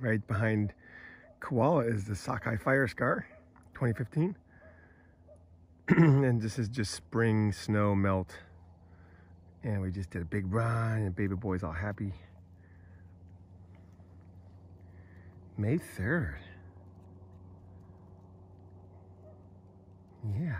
Right behind Koala is the Sockeye Fire Scar 2015. and this is just spring snow melt. And we just did a big run and baby boy's all happy. May 3rd. Yeah.